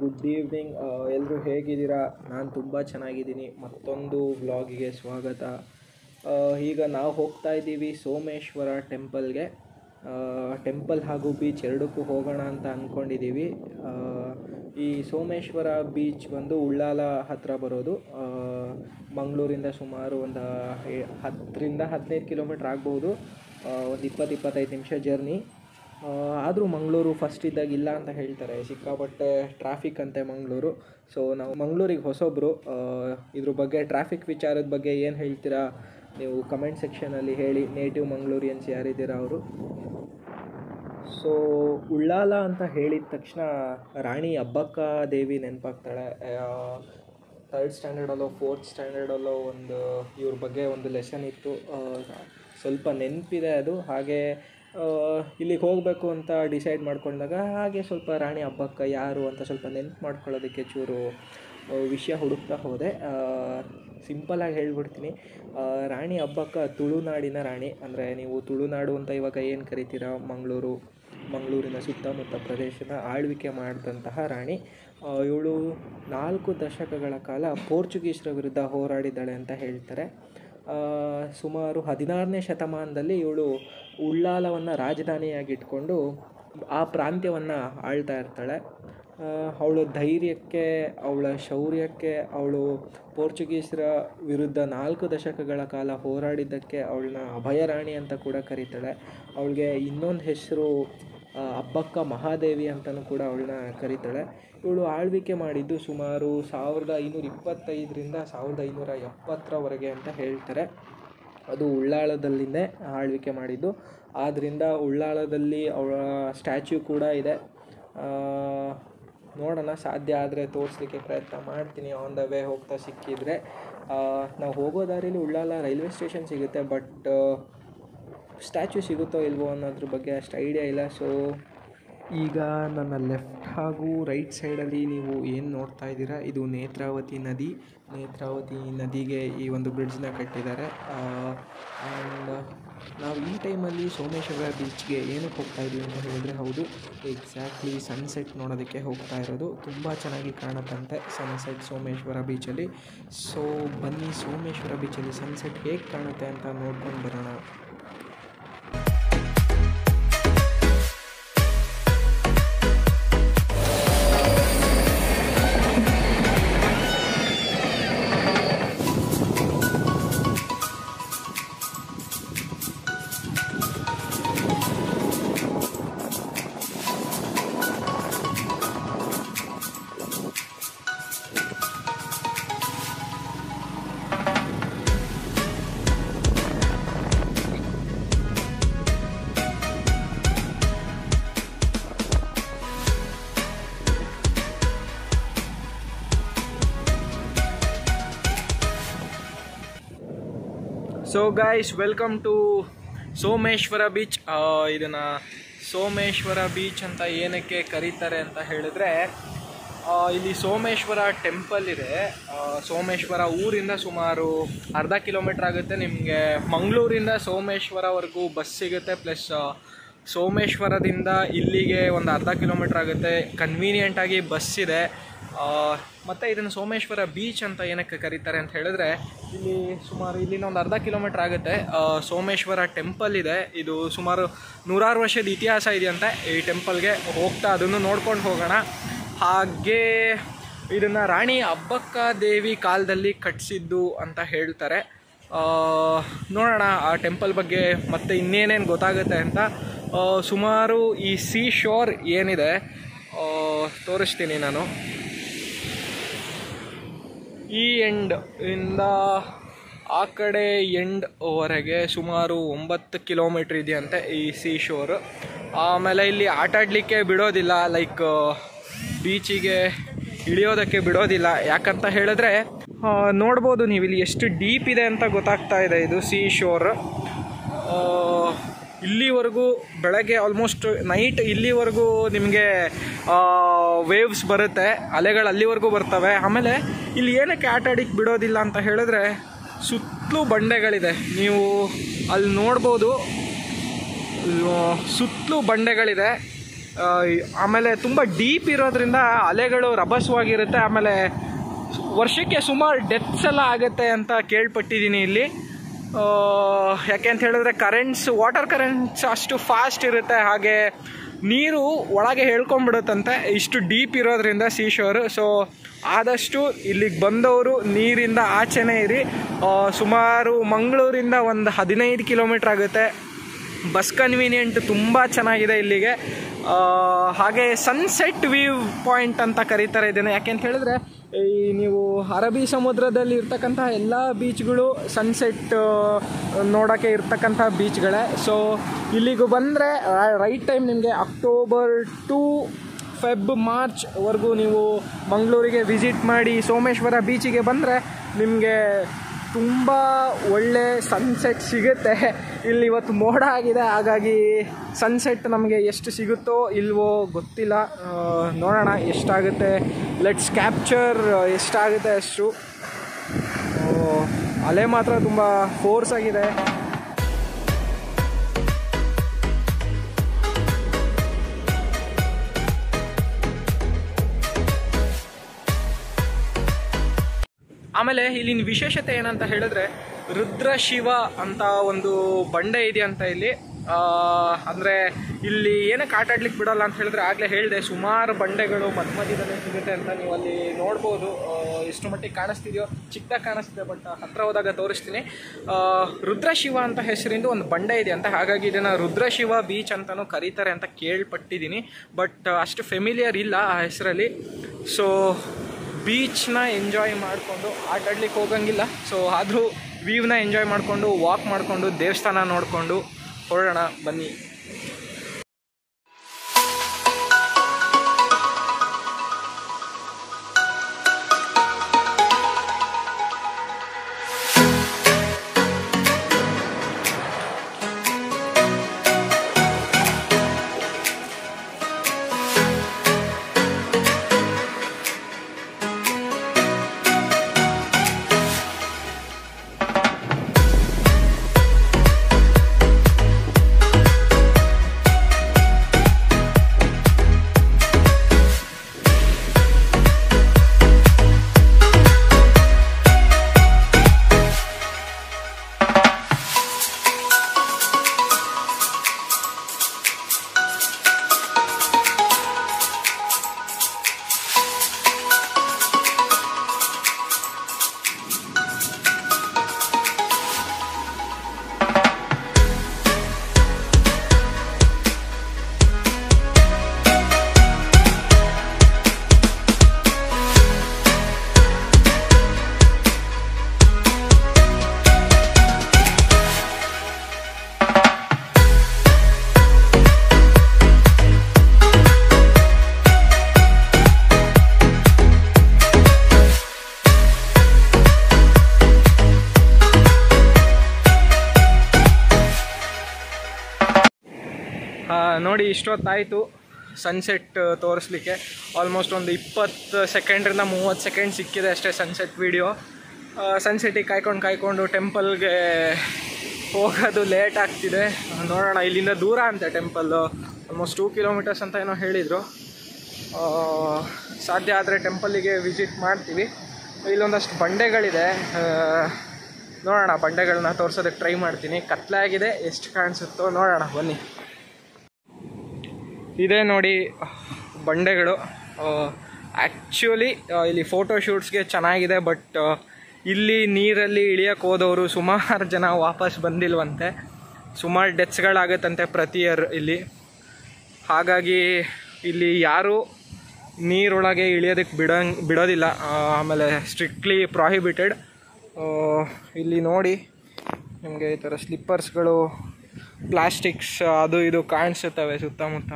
Good evening. ಎಲ್ಲರೂ ಹೇಗಿದ್ದೀರಾ? ನಾನು ತುಂಬ ಚೆನ್ನಾಗಿದ್ದೀನಿ. ಮತ್ತೊಂದು ವ್ಲಾಗಿಗೆ ಸ್ವಾಗತ. ಈಗ ನಾವು ಹೋಗ್ತಾ ಇದ್ದೀವಿ ಸೋಮೇಶ್ವರ ಟೆಂಪಲ್ಗೆ. ಟೆಂಪಲ್ ಹಾಗೂ ಬೀಚ್ ಎರಡಕ್ಕೂ ಹೋಗೋಣ ಅಂತ ಅಂದ್ಕೊಂಡಿದ್ದೀವಿ ಈ ಸೋಮೇಶ್ವರ ಬೀಚ್ ಬಂದು ಉಳ್ಳಾಲ ಹತ್ತಿರ ಬರೋದು. ಮಂಗಳೂರಿಂದ ಸುಮಾರು ಒಂದು ಹತ್ತರಿಂದ ಹದಿನೈದು ಕಿಲೋಮೀಟ್ರ್ ಆಗ್ಬೋದು. ಒಂದು ಇಪ್ಪತ್ತು ಇಪ್ಪತ್ತೈದು ನಿಮಿಷ ಜರ್ನಿ. ಆದರೂ ಮಂಗಳೂರು ಫಸ್ಟ್ ಇದ್ದಾಗ ಇಲ್ಲ ಅಂತ ಹೇಳ್ತಾರೆ. ಸಿಕ್ಕಾಪಟ್ಟೆ ಟ್ರಾಫಿಕ್ ಅಂತೆ ಮಂಗಳೂರು. ಸೊ ನಾವು ಮಂಗಳೂರಿಗೆ ಹೊಸೊಬ್ಬರು ಇದ್ರ ಬಗ್ಗೆ ಟ್ರಾಫಿಕ್ ವಿಚಾರದ ಬಗ್ಗೆ ಏನು ಹೇಳ್ತೀರಾ? ನೀವು ಕಮೆಂಟ್ ಸೆಕ್ಷನಲ್ಲಿ ಹೇಳಿ. ನೇಟಿವ್ ಮಂಗಳೂರಿಯನ್ಸ್ ಯಾರಿದ್ದೀರಾ ಅವರು? ಸೊ ಉಳ್ಳಾಲ ಅಂತ ಹೇಳಿದ ತಕ್ಷಣ ರಾಣಿ ಅಬ್ಬಕ್ಕ ದೇವಿ ನೆನಪಾಗ್ತಾಳೆ. ಥರ್ಡ್ ಸ್ಟ್ಯಾಂಡರ್ಡಲ್ಲೋ ಫೋರ್ತ್ ಸ್ಟ್ಯಾಂಡರ್ಡಲ್ಲೋ ಒಂದು ಇವ್ರ ಬಗ್ಗೆ ಒಂದು ಲೆಸನ್ ಇತ್ತು. ಸ್ವಲ್ಪ ನೆನಪಿದೆ ಅದು. ಹಾಗೆ ಇಲ್ಲಿಗೆ ಹೋಗಬೇಕು ಅಂತ ಡಿಸೈಡ್ ಮಾಡ್ಕೊಂಡಾಗ ಹಾಗೆ ಸ್ವಲ್ಪ ರಾಣಿ ಹಬ್ಬಕ್ಕ ಯಾರು ಅಂತ ಸ್ವಲ್ಪ ನೆನ್ಪು ಮಾಡ್ಕೊಳ್ಳೋದಕ್ಕೆ ಚೂರು ವಿಷಯ ಹುಡುಕ್ತಾ ಹೋದೆ. ಸಿಂಪಲಾಗಿ ಹೇಳ್ಬಿಡ್ತೀನಿ. ರಾಣಿ ಹಬ್ಬಕ್ಕ ತುಳುನಾಡಿನ ರಾಣಿ, ಅಂದರೆ ನೀವು ತುಳುನಾಡು ಅಂತ ಇವಾಗ ಏನು ಕರಿತೀರಾ? ಮಂಗಳೂರು, ಮಂಗಳೂರಿನ ಸುತ್ತಮುತ್ತ ಪ್ರದೇಶದ ಆಳ್ವಿಕೆ ಮಾಡಿದಂತಹ ರಾಣಿ. ಇವಳು ನಾಲ್ಕು ದಶಕಗಳ ಕಾಲ ಪೋರ್ಚುಗೀಸರ ವಿರುದ್ಧ ಹೋರಾಡಿದ್ದಾಳೆ ಅಂತ ಹೇಳ್ತಾರೆ. ಸುಮಾರು ಹದಿನಾರನೇ ಶತಮಾನದಲ್ಲಿ ಇವಳು ಉಳ್ಳಾಲವನ್ನು ರಾಜಧಾನಿಯಾಗಿಟ್ಕೊಂಡು ಆ ಪ್ರಾಂತ್ಯವನ್ನು ಆಳ್ತಾ ಇರ್ತಾಳೆ. ಅವಳ ಧೈರ್ಯಕ್ಕೆ, ಅವಳ ಶೌರ್ಯಕ್ಕೆ, ಅವಳು ಪೋರ್ಚುಗೀಸರ ವಿರುದ್ಧ ನಾಲ್ಕು ದಶಕಗಳ ಕಾಲ ಹೋರಾಡಿದ್ದಕ್ಕೆ ಅವಳನ್ನ ಅಭಯರಾಣಿ ಅಂತ ಕೂಡ ಕರೀತಾಳೆ. ಅವಳಿಗೆ ಇನ್ನೊಂದು ಹೆಸರು ಅಬ್ಬಕ್ಕ ಮಹಾದೇವಿ ಅಂತಲೂ ಕೂಡ ಅವಳನ್ನ ಕರೀತಾಳೆ. ಇವಳು ಆಳ್ವಿಕೆ ಮಾಡಿದ್ದು ಸುಮಾರು ಸಾವಿರದ ಐನೂರ ಇಪ್ಪತ್ತೈದರಿಂದ ಸಾವಿರದ ಐನೂರ ಎಪ್ಪತ್ತರವರೆಗೆ ಅಂತ ಹೇಳ್ತಾರೆ. ಅದು ಉಳ್ಳಾಳದಲ್ಲಿನೇ ಆಳ್ವಿಕೆ ಮಾಡಿದ್ದು. ಆದ್ದರಿಂದ ಉಳ್ಳಾಳದಲ್ಲಿ ಅವಳ ಸ್ಟ್ಯಾಚ್ಯೂ ಕೂಡ ಇದೆ. ನೋಡೋಣ, ಸಾಧ್ಯ ಆದರೆ ತೋರಿಸ್ಲಿಕ್ಕೆ ಪ್ರಯತ್ನ ಮಾಡ್ತೀನಿ. ಆನ್ ದ ವೇ ಹೋಗ್ತಾ ಸಿಕ್ಕಿದರೆ. ನಾವು ಹೋಗೋ ದಾರಿಲಿ ಉಳ್ಳಾಲ ರೈಲ್ವೆ ಸ್ಟೇಷನ್ ಸಿಗುತ್ತೆ, ಬಟ್ ಸ್ಟ್ಯಾಚ್ಯೂ ಸಿಗುತ್ತೋ ಇಲ್ವೋ ಅನ್ನೋದ್ರ ಬಗ್ಗೆ ಅಷ್ಟು ಐಡಿಯಾ ಇಲ್ಲ. ಸೊ ಈಗ ನನ್ನ ಲೆಫ್ಟ್ ಹಾಗೂ ರೈಟ್ ಸೈಡಲ್ಲಿ ನೀವು ಏನು ನೋಡ್ತಾ ಇದ್ದೀರಾ? ಇದು ನೇತ್ರಾವತಿ ನದಿ. ನೇತ್ರಾವತಿ ನದಿಗೆ ಈ ಒಂದು ಬ್ರಿಡ್ಜ್ನ ಕಟ್ಟಿದ್ದಾರೆ. ಆ್ಯಂಡ್ ನಾವು ಈ ಟೈಮಲ್ಲಿ ಸೋಮೇಶ್ವರ ಬೀಚ್ಗೆ ಏನಕ್ಕೆ ಹೋಗ್ತಾ ಇದ್ದೀವಿ ಅಂತ ಹೇಳಿದ್ರೆ ಹೌದು ಎಕ್ಸಾಕ್ಟ್ಲಿ ಸನ್ಸೆಟ್ ನೋಡೋದಕ್ಕೆ ಹೋಗ್ತಾ ಇರೋದು. ತುಂಬ ಚೆನ್ನಾಗಿ ಕಾಣುತ್ತಂತೆ ಸನ್ಸೆಟ್ ಸೋಮೇಶ್ವರ ಬೀಚಲ್ಲಿ. ಸೊ ಬನ್ನಿ ಸೋಮೇಶ್ವರ ಬೀಚಲ್ಲಿ ಸನ್ಸೆಟ್ ಹೇಗೆ ಕಾಣುತ್ತೆ ಅಂತ ನೋಡ್ಕೊಂಡು ಬರೋಣ. So guys welcome to Someshwara beach ಇದನ್ನು ಸೋಮೇಶ್ವರ ಬೀಚ್ ಅಂತ ಏನಕ್ಕೆ ಕರೀತಾರೆ ಅಂತ ಹೇಳಿದ್ರೆ ಇಲ್ಲಿ ಸೋಮೇಶ್ವರ ಟೆಂಪಲ್ ಇದೆ. ಸೋಮೇಶ್ವರ ಊರಿಂದ ಸುಮಾರು ಅರ್ಧ ಕಿಲೋಮೀಟರ್ ಆಗುತ್ತೆ. ನಿಮಗೆ ಮಂಗಳೂರಿಂದ ಸೋಮೇಶ್ವರವರೆಗೂ ಬಸ್ ಸಿಗುತ್ತೆ. ಪ್ಲಸ್ ಸೋಮೇಶ್ವರದಿಂದ ಇಲ್ಲಿಗೆ ಒಂದು ಅರ್ಧ ಕಿಲೋಮೀಟ್ರ್ ಆಗುತ್ತೆ. ಕನ್ವೀನಿಯೆಂಟಾಗಿ ಬಸ್ ಇದೆ. ಮತ್ತು ಇದನ್ನು ಸೋಮೇಶ್ವರ ಬೀಚ್ ಅಂತ ಏನಕ್ಕೆ ಕರೀತಾರೆ ಅಂತ ಹೇಳಿದ್ರೆ, ಇಲ್ಲಿ ಸುಮಾರು ಇಲ್ಲಿನ ಒಂದು ಅರ್ಧ ಕಿಲೋಮೀಟ್ರ್ ಆಗುತ್ತೆ. ಸೋಮೇಶ್ವರ ಟೆಂಪಲ್ ಇದೆ. ಇದು ಸುಮಾರು ನೂರಾರು ವರ್ಷದ ಇತಿಹಾಸ ಇದೆಯಂತೆ. ಈ ಟೆಂಪಲ್ಗೆ ಹೋಗ್ತಾ ಅದನ್ನು ನೋಡ್ಕೊಂಡು ಹೋಗೋಣ. ಹಾಗೆ ಇದನ್ನು ರಾಣಿ ಅಬ್ಬಕ್ಕ ದೇವಿ ಕಾಲದಲ್ಲಿ ಕಟ್ಟಿಸಿದ್ದು ಅಂತ ಹೇಳ್ತಾರೆ. ನೋಡೋಣ ಆ ಟೆಂಪಲ್ ಬಗ್ಗೆ ಮತ್ತೆ ಇನ್ನೇನೇನು ಗೊತ್ತಾಗುತ್ತೆ ಅಂತ. ಸುಮಾರು ಈ ಸೀ ಶೋರ್ ಏನಿದೆ ತೋರಿಸ್ತೀನಿ ನಾನು. ಈ ಎಂಡ್ ಇಂದ ಆ ಕಡೆ ಎಂಡ್ ವರೆಗೆ ಸುಮಾರು ಒಂಬತ್ತು ಕಿಲೋಮೀಟ್ರ್ ಇದೆಯಂತೆ ಈ ಸೀ ಶೋರ್ ಆಮೇಲೆ ಇಲ್ಲಿ ಆಟಾಡಲಿಕ್ಕೆ ಬಿಡೋದಿಲ್ಲ ಲೈಕ್ ಬೀಚಿಗೆ ಇಳಿಯೋದಕ್ಕೆ ಬಿಡೋದಿಲ್ಲ. ಯಾಕಂತ ಹೇಳಿದ್ರೆ ನೋಡ್ಬೋದು ನೀವು ಇಲ್ಲಿ ಎಷ್ಟು ಡೀಪ್ ಇದೆ ಅಂತ ಗೊತ್ತಾಗ್ತಾ ಇದೆ ಇದು ಸೀ ಶೋರ್ ಇಲ್ಲಿವರೆಗೂ ಬೆಳಗ್ಗೆ ಆಲ್ಮೋಸ್ಟ್ ನೈಟ್ ಇಲ್ಲಿವರೆಗೂ ನಿಮಗೆ ವೇವ್ಸ್ ಬರುತ್ತೆ. ಅಲೆಗಳು ಅಲ್ಲಿವರೆಗೂ ಬರ್ತವೆ. ಆಮೇಲೆ ಇಲ್ಲಿ ಏನಕ್ಕೆ ಆಟ ಆಡಿಕ್ಕೆ ಬಿಡೋದಿಲ್ಲ ಅಂತ ಹೇಳಿದ್ರೆ ಸುತ್ತಲೂ ಬಂಡೆಗಳಿದೆ. ನೀವು ಅಲ್ಲಿ ನೋಡ್ಬೋದು ಸುತ್ತಲೂ ಬಂಡೆಗಳಿದೆ. ಆಮೇಲೆ ತುಂಬ ಡೀಪ್ ಇರೋದ್ರಿಂದ ಅಲೆಗಳು ರಭಸವಾಗಿರುತ್ತೆ. ಆಮೇಲೆ ವರ್ಷಕ್ಕೆ ಸುಮಾರು ಡೆತ್ಸ್ ಎಲ್ಲ ಆಗುತ್ತೆ ಅಂತ ಕೇಳ್ಪಟ್ಟಿದ್ದೀನಿ ಇಲ್ಲಿ. ಯಾಕೆ ಅಂತ ಹೇಳಿದ್ರೆ ಕರೆಂಟ್ಸ್ ವಾಟರ್ ಕರೆಂಟ್ಸ್ ಅಷ್ಟು ಫಾಸ್ಟ್ ಇರುತ್ತೆ. ಹಾಗೆ ನೀರು ಒಳಗೆ ಹೇಳ್ಕೊಂಡ್ಬಿಡುತ್ತಂತೆ. ಇಷ್ಟು ಡೀಪ್ ಇರೋದ್ರಿಂದ ಸೀಶೋರು ಸೊ ಆದಷ್ಟು ಇಲ್ಲಿಗೆ ಬಂದವರು ನೀರಿಂದ ಆಚೆನೇ ಇರಿ. ಸುಮಾರು ಮಂಗಳೂರಿಂದ ಒಂದು ಹದಿನೈದು ಕಿಲೋಮೀಟ್ರ್ ಆಗುತ್ತೆ. ಬಸ್ ಕನ್ವೀನಿಯೆಂಟ್ ತುಂಬ ಚೆನ್ನಾಗಿದೆ ಇಲ್ಲಿಗೆ. ಹಾಗೆ ಸನ್ಸೆಟ್ ವ್ಯೂ ಪಾಯಿಂಟ್ ಅಂತ ಕರೀತಾರೆ ಇದನ್ನು. ಯಾಕೆ ಅಂತ ಹೇಳಿದ್ರೆ, ಈ ನೀವು ಅರಬಿ ಸಮುದ್ರದಲ್ಲಿ ಇರ್ತಕ್ಕಂತಹ ಎಲ್ಲ ಬೀಚ್ಗಳು ಸನ್ಸೆಟ್ ನೋಡೋಕ್ಕೆ ಇರ್ತಕ್ಕಂಥ ಬೀಚ್ಗಳೇ ಸೊ ಇಲ್ಲಿಗೂ ಬಂದರೆ ರೈಟ್ ಟೈಮ್ ನಿಮಗೆ ಅಕ್ಟೋಬರ್ ಟು ಫೆಬ್ ಮಾರ್ಚ್ವರೆಗೂ ನೀವು ಮಂಗಳೂರಿಗೆ ವಿಸಿಟ್ ಮಾಡಿ ಸೋಮೇಶ್ವರ ಬೀಚಿಗೆ ಬಂದರೆ ನಿಮಗೆ ತುಂಬ ಒಳ್ಳೆ ಸನ್ಸೆಟ್ ಸಿಗುತ್ತೆ. ಇಲ್ಲಿ ಇವತ್ತು ಮೋಡ ಆಗಿದೆ. ಹಾಗಾಗಿ ಸನ್ಸೆಟ್ ನಮಗೆ ಎಷ್ಟು ಸಿಗುತ್ತೋ ಇಲ್ವೋ ಗೊತ್ತಿಲ್ಲ. ನೋಡೋಣ ಎಷ್ಟಾಗುತ್ತೆ. ಲೆಟ್ಸ್ ಕ್ಯಾಪ್ಚರ್ ಎಷ್ಟಾಗುತ್ತೆ ಅಷ್ಟು. ಅಲೆ ಮಾತ್ರ ತುಂಬ ಫೋರ್ಸ್ ಆಗಿದೆ. ಆಮೇಲೆ ಇಲ್ಲಿನ ವಿಶೇಷತೆ ಏನಂತ ಹೇಳಿದ್ರೆ ರುದ್ರ ಶಿವ ಅಂತ ಒಂದು ಬಂಡೆ ಇದೆ ಅಂತ ಇಲ್ಲಿ. ಅಂದರೆ ಇಲ್ಲಿ ಏನಕ್ಕೆ ಆಟಾಡ್ಲಿಕ್ಕೆ ಬಿಡೋಲ್ಲ ಅಂತ ಹೇಳಿದ್ರೆ ಆಗಲೇ ಹೇಳಿದೆ, ಸುಮಾರು ಬಂಡೆಗಳು ಮಧ್ಯ ಸಿಗುತ್ತೆ ಅಂತ ನೀವು ಅಲ್ಲಿ ನೋಡ್ಬೋದು. ಎಷ್ಟು ಮಟ್ಟಿಗೆ ಕಾಣಿಸ್ತಿದೆಯೋ, ಚಿಕ್ಕದಾಗ ಕಾಣಿಸ್ತಿದೆ, ಬಟ್ ಹತ್ರ ಹೋದಾಗ ತೋರಿಸ್ತೀನಿ. ರುದ್ರ ರುದ್ರಶಿವ ಅಂತ ಹೆಸರಿಂದ ಒಂದು ಬಂಡೆ ಇದೆ ಅಂತ ಹಾಗಾಗಿ ಇದನ್ನು ರುದ್ರಶಿವ ಬೀಚ್ ಅಂತಲೂ ಕರೀತಾರೆ ಅಂತ ಕೇಳ್ಪಟ್ಟಿದ್ದೀನಿ. ಬಟ್ ಅಷ್ಟು ಫೆಮಿಲಿಯರ್ ಇಲ್ಲ ಆ ಹೆಸರಲ್ಲಿ. ಸೊ ಬೀಚ್ನ ಎಂಜಾಯ್ ಮಾಡಿಕೊಂಡು ಆಟಾಡ್ಲಿಕ್ಕೆ ಹೋಗಂಗಿಲ್ಲ. ಸೊ ಆದರೂ ವ್ಯೂವ್ನ ಎಂಜಾಯ್ ಮಾಡಿಕೊಂಡು ವಾಕ್ ಮಾಡಿಕೊಂಡು, ದೇವಸ್ಥಾನ ನೋಡಿಕೊಂಡು ಹೊರಡೋಣ, ಬನ್ನಿ. ನೋಡಿ ಇಷ್ಟೊತ್ತಾಯಿತು ಸನ್ಸೆಟ್ ತೋರಿಸ್ಲಿಕ್ಕೆ. ಆಲ್ಮೋಸ್ಟ್ ಒಂದು ಇಪ್ಪತ್ತು ಸೆಕೆಂಡ್ರಿಂದ ಮೂವತ್ತು ಸೆಕೆಂಡ್ ಸಿಕ್ಕಿದೆ ಅಷ್ಟೇ ಸನ್ಸೆಟ್ ವೀಡಿಯೋ ಸನ್ಸೆಟಿಗೆ ಕಾಯ್ಕೊಂಡು ಕಾಯ್ಕೊಂಡು ಟೆಂಪಲ್ಗೆ ಹೋಗೋದು ಲೇಟ್ ಆಗ್ತಿದೆ. ನೋಡೋಣ, ಇಲ್ಲಿಂದ ದೂರ ಅಂತೆ ಟೆಂಪಲ್ಲು ಆಲ್ಮೋಸ್ಟ್ ಟೂ ಕಿಲೋಮೀಟರ್ಸ್ ಅಂತ ಏನೋ ಹೇಳಿದರು. ಸಾಧ್ಯ ಆದರೆ ಟೆಂಪಲ್ಲಿಗೆ ವಿಸಿಟ್ ಮಾಡ್ತೀವಿ. ಇಲ್ಲೊಂದಷ್ಟು ಬಂಡೆಗಳಿದೆ. ನೋಡೋಣ ಬಂಡೆಗಳನ್ನ ತೋರಿಸೋದಕ್ಕೆ ಟ್ರೈ ಮಾಡ್ತೀನಿ. ಕತ್ಲೆ ಆಗಿದೆ ಎಷ್ಟು ಕಾಣಿಸುತ್ತೋ ನೋಡೋಣ, ಬನ್ನಿ. ಇದೇ ನೋಡಿ ಬಂಡೆಗಳು. ಆ್ಯಕ್ಚುಲಿ ಇಲ್ಲಿ ಫೋಟೋ ಶೂಟ್ಸ್ಗೆ ಚೆನ್ನಾಗಿದೆ ಬಟ್ ಇಲ್ಲಿ ನೀರಲ್ಲಿ ಇಳಿಯಕ್ಕೆ ಹೋದವರು ಸುಮಾರು ಜನ ವಾಪಸ್ ಬಂದಿಲ್ವಂತೆ. ಸುಮಾರು ಡೆತ್ಸ್ಗಳಾಗುತ್ತಂತೆ ಪ್ರತಿ ಇಯರ್ ಇಲ್ಲಿ. ಹಾಗಾಗಿ ಇಲ್ಲಿ ಯಾರೂ ನೀರೊಳಗೆ ಇಳಿಯೋದಕ್ಕೆ ಬಿಡಂಗ್ ಬಿಡೋದಿಲ್ಲ. ಆಮೇಲೆ ಸ್ಟ್ರಿಕ್ಟ್ಲಿ ಪ್ರಾಹಿಬಿಟೆಡ್ ಇಲ್ಲಿ ನೋಡಿ ನಿಮಗೆ ಈ ಥರ ಸ್ಲಿಪ್ಪರ್ಸ್ಗಳು ಪ್ಲಾಸ್ಟಿಕ್ಸ್ ಅದು ಇದು ಕಾಣಿಸುತ್ತವೆ ಸುತ್ತಮುತ್ತ.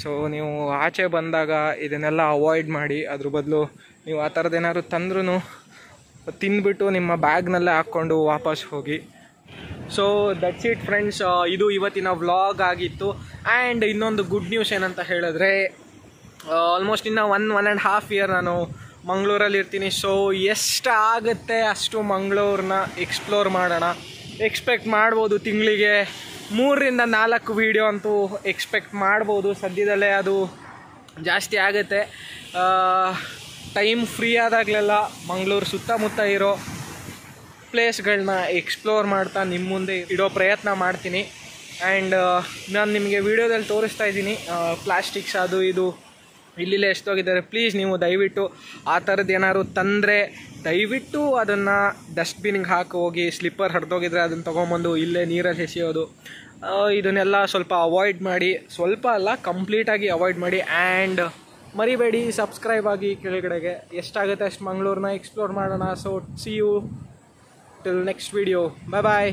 ಸೊ ನೀವು ಆಚೆ ಬಂದಾಗ ಇದನ್ನೆಲ್ಲ ಅವಾಯ್ಡ್ ಮಾಡಿ, ಅದ್ರ ಬದಲು ನೀವು ಆ ಥರದ್ದು ಏನಾದ್ರು ತಂದ್ರೂ ತಿಂದ್ಬಿಟ್ಟು ನಿಮ್ಮ ಬ್ಯಾಗ್ನಲ್ಲೇ ಹಾಕ್ಕೊಂಡು ವಾಪಸ್ ಹೋಗಿ. ಸೊ ದಟ್ಸ್ ಇಟ್ ಫ್ರೆಂಡ್ಸ್ ಇದು ಇವತ್ತಿನ ವ್ಲಾಗ್ ಆಗಿತ್ತು. ಆ್ಯಂಡ್ ಇನ್ನೊಂದು ಗುಡ್ ನ್ಯೂಸ್ ಏನಂತ ಹೇಳಿದ್ರೆ ಆಲ್ಮೋಸ್ಟ್ ಇನ್ನು one one and half year ನಾನು ಮಂಗಳೂರಲ್ಲಿ ಇರ್ತೀನಿ. ಸೊ ಎಷ್ಟಾಗುತ್ತೆ ಅಷ್ಟು ಮಂಗಳೂರನ್ನ ಎಕ್ಸ್ಪ್ಲೋರ್ ಮಾಡೋಣ. ಎಕ್ಸ್ಪೆಕ್ಟ್ ಮಾಡ್ಬೋದು ತಿಂಗಳಿಗೆ. ಮೂರರಿಂದ ನಾಲ್ಕು ವೀಡಿಯೋ ಅಂತೂ ಎಕ್ಸ್ಪೆಕ್ಟ್ ಮಾಡ್ಬೋದು. ಸದ್ಯದಲ್ಲೇ ಅದು ಜಾಸ್ತಿ ಆಗುತ್ತೆ. ಟೈಮ್ ಫ್ರೀ ಆದಾಗಲೆಲ್ಲ ಮಂಗಳೂರು ಸುತ್ತಮುತ್ತ ಇರೋ ಪ್ಲೇಸ್ಗಳನ್ನ ಎಕ್ಸ್ಪ್ಲೋರ್ ಮಾಡ್ತಾ ನಿಮ್ಮ ಮುಂದೆ ಇಡೋ ಪ್ರಯತ್ನ ಮಾಡ್ತೀನಿ. ಆ್ಯಂಡ್ ನಾನು ನಿಮಗೆ ವೀಡಿಯೋದಲ್ಲಿ ತೋರಿಸ್ತಾ ಇದ್ದೀನಿ. ಪ್ಲಾಸ್ಟಿಕ್ಸ್ ಅದು ಇದು ಇಲ್ಲಿಲ್ಲ ಎಷ್ಟೋಗಿದ್ದಾರೆ. ಪ್ಲೀಸ್ ನೀವು ದಯವಿಟ್ಟು ಆ ಥರದ್ದು ಏನಾದ್ರು ತಂದರೆ ದಯವಿಟ್ಟು ಅದನ್ನು ಡಸ್ಟ್ಬಿನ್ಗೆ ಹಾಕಿ ಹೋಗಿ ಸ್ಲಿಪ್ಪರ್ ಹರಿದೋಗಿದ್ರೆ ಅದನ್ನು ತೊಗೊಂಬಂದು ಇಲ್ಲೇ ನೀರಲ್ಲಿ ಎಸೆಯೋದು. ಇದನ್ನೆಲ್ಲ ಸ್ವಲ್ಪ ಅವಾಯ್ಡ್ ಮಾಡಿ, ಸ್ವಲ್ಪ ಅಲ್ಲ ಕಂಪ್ಲೀಟಾಗಿ ಅವಾಯ್ಡ್ ಮಾಡಿ ಆ್ಯಂಡ್ ಮರಿಬೇಡಿ ಸಬ್ಸ್ಕ್ರೈಬ್ ಆಗಿ ಕೆಳಗಡೆಗೆ. ಎಷ್ಟಾಗುತ್ತೆ ಅಷ್ಟು ಮಂಗಳೂರನ್ನ ಎಕ್ಸ್ಪ್ಲೋರ್ ಮಾಡೋಣ. So see you till next video bye bye